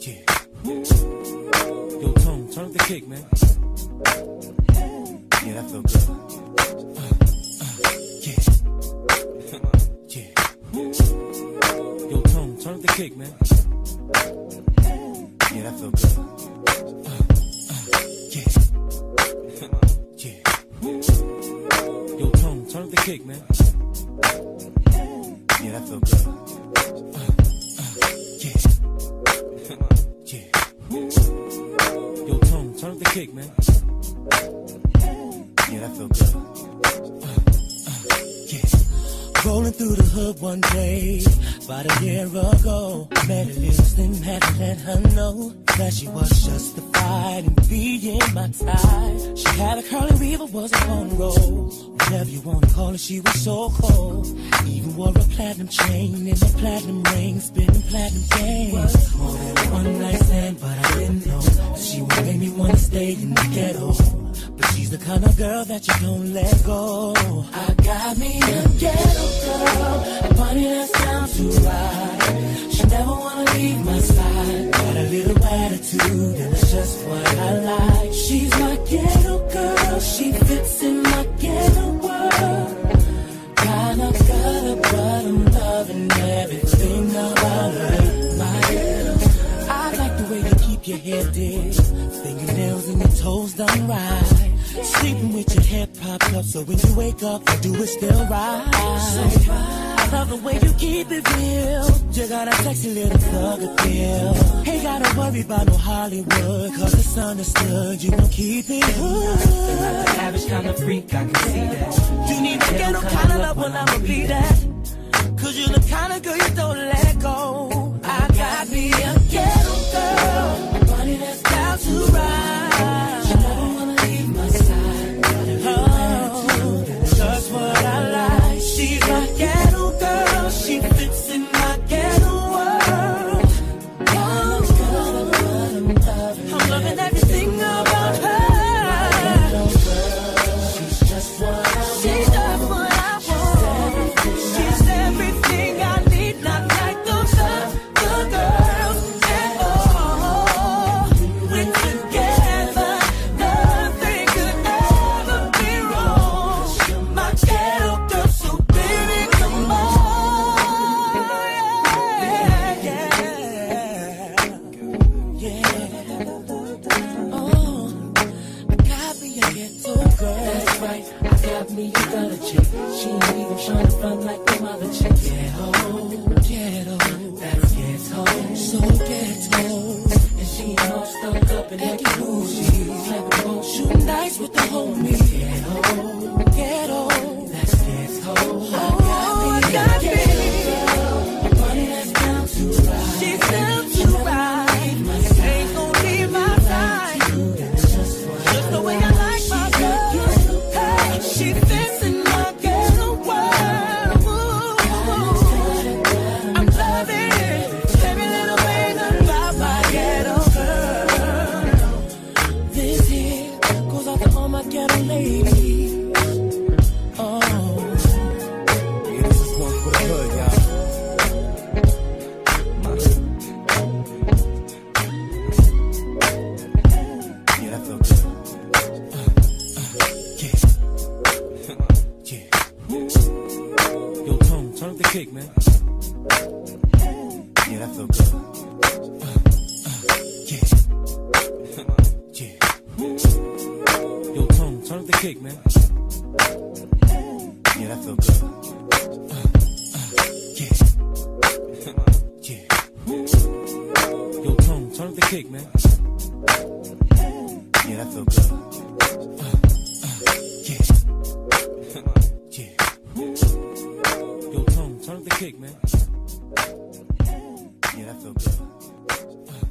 yeah. Yo, Tone, turn up the kick, man. Yeah, that feel good. Uh, uh, yeah. yeah. Yo, Tone, turn up the kick, man. Yeah, that feel good. Uh, yeah. yeah. Yo, Tone, turn up the kick, man. Yeah, that feel good. Kick, man. Yeah, that feel good. Uh, uh, yeah. Rolling through the hood one day, about a year ago. Met a little slim, had to let her know that she was justified in being my type. She had a curly weaver, was a on roll. Whatever you wanna call it, she was so cold. Even wore a platinum chain and a platinum ring, spinning platinum games. More than one night stand, but I didn't know she would make me wanna stay in the ghetto. But she's the kind of girl that you don't let go. I got me a ghetto girl, a bunny that's down to ride. She never wanna leave my side. Got a little attitude, and it's just what I like. Your hair did, fingernails and your toes done right. Sleeping with your head propped up, so when you wake up, you do it still right. I love the way you keep it real. You got a sexy little thug appeal. Ain't gotta worry about no Hollywood, cause it's understood you gon' keep it hood. average kind of freak, I can see that. You need to get no kind of love when I'ma be that. Cause you're the kind of girl you don't let go. She ain't even trying to front like the mother chick. Ghetto, Ghetto, that's ghetto. so ghetto. And she ain't all stuck up and acting bougie. A boat Shooting dice with the homies. that feel good. Uh, uh, yeah. yeah. Yo, Tone, turn up the kick, man. Yeah, that feel good. Uh, uh, yeah. yeah. Yo, Tone, turn up the kick, man. Yeah, that feel good. Yeah. yeah. Yo, Tone, turn up the kick, man. That feel good.